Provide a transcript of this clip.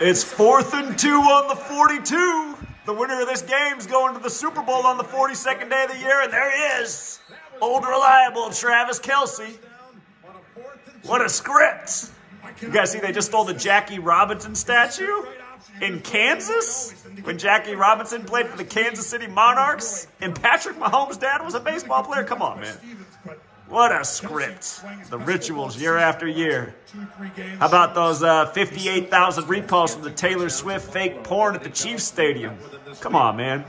It's fourth and two on the 42. The winner of this game's going to the Super Bowl on the 42nd day of the year, and there he is. Old reliable Travis Kelce. What a script. You guys see they just stole the Jackie Robinson statue in Kansas when Jackie Robinson played for the Kansas City Monarchs and Patrick Mahomes' dad was a baseball player? Come on, man. What a script. The rituals year after year. How about those uh, 58,000 recalls from the Taylor Swift fake porn at the Chiefs Stadium? Come on, man.